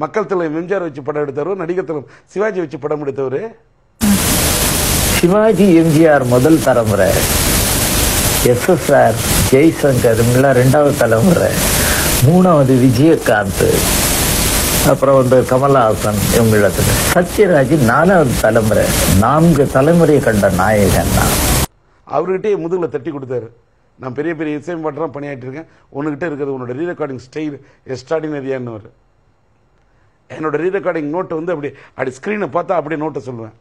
மக்கள் தலைவர் எம்ஜிஆர் வச்சு படம் எடுத்தவர் நடிகர் தலைவர் சிவாஜி வச்சு படம் எடுத்தவர். சிவாஜி எம்ஜிஆர் முதல் தலைமுறை. எஸ்எஸ்ஆர் ஜெய்சங்கர் இவங்கெல்லாம் ரெண்டாவது தலைமுறை. மூணாவது விஜயகாந்த். அப்புறம் வந்து கமலஹாசன் இவங்களத்துல சத்யராஜ் நாலாவது தலைமுறை. நான்கு தலைமுறை கண்ட நாயகன் நான். அவர்கிட்டயே முதுகுல தட்டி கொடுத்தாரு. நான் பெரிய பெரிய இசையமைப்பாட்டெல்லாம் பணியாற்றி இருக்கேன் உன்கிட்ட இருக்கிறது உன்னோட ரீ ரெக்கார்டிங் ஸ்டைல் எக்ஸ்ட்ராடினரியான்னு என்னோட ரீ ரெக்கார்டிங் நோட்டை வந்து அப்படி அப்படி ஸ்க்ரீனை பார்த்தா அப்படியே நோட்டை சொல்லுவேன்.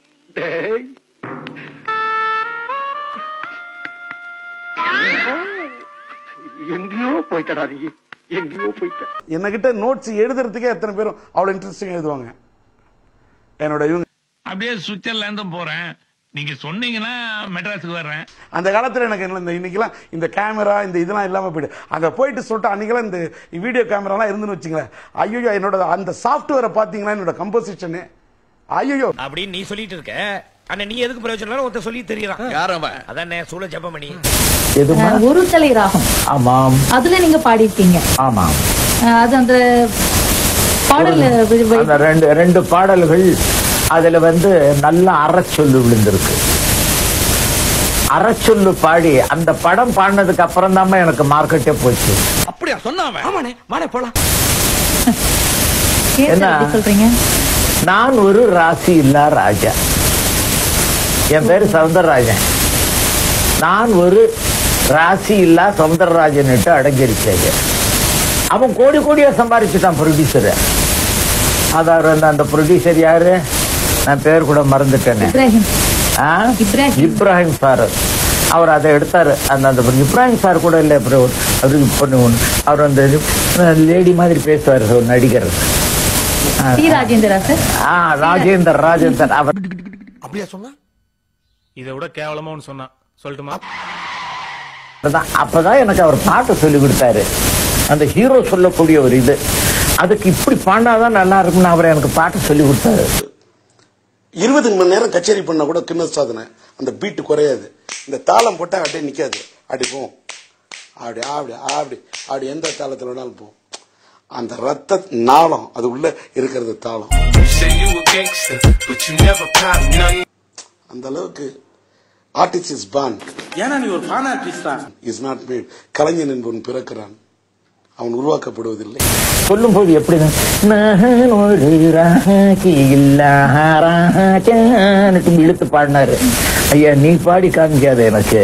எங்கேயோ போயிட்டடா நீ. எங்கேயோ போயிட்ட. என்கிட்ட நோட்ஸ் எழுதுறதுக்கே எத்தனை பேரும் அவ்வளோ இன்ட்ரெஸ்டிங் எழுதுவாங்க. என்னோட இவங்க அப்படியே சுவிட்சர்லாந்தும் போறேன். நீங்க சொன்னீங்கன்னா மெட்ராஸுக்கு வர்றேன். அந்த காலத்துல எனக்கு என்ன இந்த இன்னைக்கெல்லாம் இந்த கேமரா இந்த இதெல்லாம் இல்லாம போயிடு. அங்க போயிட்டு சொல்லிட்டு அன்னைக்கெல்லாம் இந்த வீடியோ கேமராலாம் இருந்துன்னு வச்சுங்களேன் ஐயோ என்னோட அந்த சாஃப்ட்வேரை பாத்தீங்கன்னா என்னோட கம்போசிஷனு ஐயோ அப்படின்னு நீ சொல்லிட்டு இருக்க. ஆனா நீ எதுக்கு பிரயோஜனம் ஒருத்தர் சொல்லி தெரியறான். யார் அவன்? அதானே சூழ அஹ், ஒரு தலை ராகம் ஆமாம். அதுல நீங்க பாடியிருக்கீங்க ஆமாம். அது அந்த அந்த ரெண்டு ரெண்டு பாடல்கள் அதுல வந்து நல்ல அறச்சொல்லு விழுந்திருக்கு. அறச்சொல்லு பாடி அந்த படம் பாடினதுக்கு அப்புறம் தான் எனக்கு மார்க்கெட்டே போச்சு. அப்படியா போலாம். என்ன? சொல்றீங்க? நான் ஒரு ராசி இல்லா ராஜா. என் பேரு சவுந்தரராஜன். நான் ஒரு ராசி இல்லா சவுந்தரராஜன் அடங்கிருச்சேங்க அவன் கோடி கோடியா சம்பாரிச்சுட்டான் ப்ரொடியூசர் அதாவது அந்த- அந்த ப்ரொடியூசர் யாரு? நான் பேர் கூட மறந்துட்டேனே. இப்ராஹிம். ஆ? இப்ராஹிம். இப்ராஹிம் சார். அவர் அதை எடுத்தாரு. அந்த அந்த இப்ராஹிம் சார் கூட இல்லை அப்புறம் அவருக்கு பொண்ணு ஒண்ணு. அவர் அந்த லேடி மாதிரி பேசுவார் ஒரு நடிகர். ராஜேந்திரா சார்? ஆ ராஜேந்தர் அவர் அப்படியா சொன்னா? இதை விட கேவலமா ஒன்று சொன்னான் சொல்லட்டுமா? அப்பதான் அப்பதான் எனக்கு அவர் பாட்டு சொல்லி கொடுத்தாரு. அந்த ஹீரோ சொல்லக்கூடிய ஒரு இது. அதுக்கு இப்படி பாண்டாதான் நல்லா இருக்கும்னு அவர் எனக்கு பாட்டு சொல்லி கொடுத்தாரு. இருபது மணி நேரம் கச்சேரி பண்ணா கூட கின்னஸ் சாதனை அந்த பீட்டு குறையாது. இந்த தாளம் போட்டா அப்படியே நிக்காது. அப்படி போகும் அப்படி அப்படி அப்படி அப்படி எந்த தாளத்துல வேணாலும் போகும் அந்த ரத்த நாளம் அது உள்ள இருக்கிறது தாளம். அந்த அளவுக்கு ஆர்டிஸ்ட் இஸ் பான் ஏன்னா நீ ஒரு பான் ஆர்டிஸ்ட் தான். இஸ் நாட் மேட் கலைஞன் என்பவன் பிறக்கிறான். அவன் உருவாக்கப்படுவதில்லை. சொல்லும்போது எப்படி நான் ஒரு ராஜி இல்லா ராஜான்னு இழுத்து பாடினாரு. ஐயா நீ பாடி காமிக்காத எனக்கு.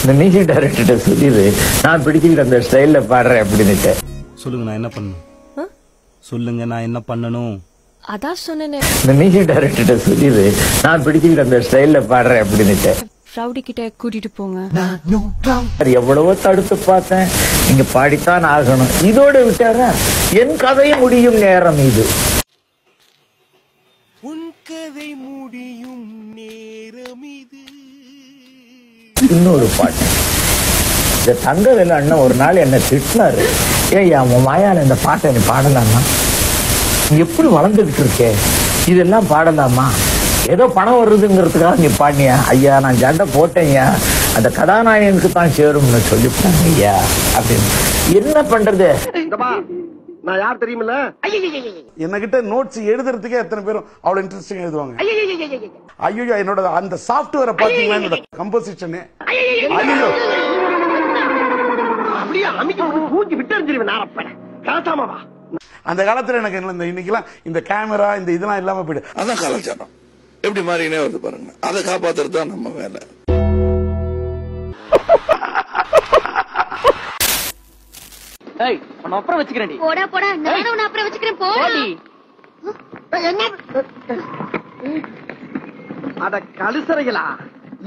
இந்த மியூசிக் டைரக்டர்கிட்ட சொல்லிடு நான் பிடிச்சிக்கிட்டு அந்த ஸ்டைல்ல பாடுறேன் அப்படின்னுட்டு. சொல்லுங்க நான் என்ன பண்ணணும்? சொல்லுங்க நான் என்ன பண்ணணும்? அதான் சொன்னேனே. இந்த மியூசிக் டைரக்டர்கிட்ட சொல்லிடு நான் பிடிச்சிக்கிட்டு அந்த ஸ்டைல்ல பாடுறேன் அப்படின்னுட்டு. ரவுடி கிட்ட கூட்டிட்டு போங்க. அது எவ்வளவோ தடுத்து பார்த்தேன். நீங்க பாடித்தான் ஆகணும். இதோட விட்டாரா என் கதை முடியும் நேரம் இது. இன்னொரு பாட்டு. இந்த தங்கவேலு அண்ணன் ஒரு நாள் என்ன திட்டினாரு. ஏய் அவன் மாயால இந்த பாட்டை நீ பாடலாமா? நீ எப்படி வளர்ந்துகிட்டு இருக்கே? இதெல்லாம் பாடலாமா? ஏதோ பணம் வருதுங்கிறதுக்காக நீ பாடினியா ஐயா நான் சண்டை போட்டேன்யா அந்த கதாநாயகனுக்கு தான் சேரும்னு சொல்லிவிட்டாங்க ஐயா அப்படின்னு. என்ன பண்றது? நான் யார் தெரியுமில்ல? என்கிட்ட நோட்ஸ் எழுதுறதுக்கே எத்தனை பேரும் அவ்வளவு இன்ட்ரெஸ்டிங் எழுதுவாங்க ஐயோ என்னோட அந்த சாஃப்ட்வேரை பாத்தீங்கன்னா என்னோட கம்போசிஷனு ஐயோ அப்படியே அமைக்க மூஞ்சி விட்டு அந்த காலத்துல எனக்கு என்ன இந்த இன்னைக்கெல்லாம் இந்த கேமரா இந்த இதெல்லாம் இல்லாம போயிடு அதான் கலாச்சாரம் எப்படி மாறினே வருது பாருங்க. அதை காப்பாத்துறது தான் நம்ம வேலை. ஏய் உன்னை அப்புறம் வச்சுக்கிறேன் போடா போடா. நானும் உன்னை அப்புறம் வச்சுக்கிறேன். போடி. அட கழுசறைகளா?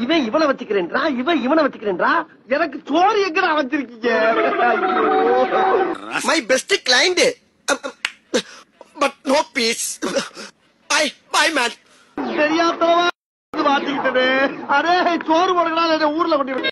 இவன் இவனை வச்சுக்கிறேன்றா? இவன் இவனை வச்சுக்கிறேன்றா? எனக்கு சோறு எங்கடா வச்சிருக்கீங்க? My best client but no fees man சோறு போடுறா ஊர்ல கொண்டு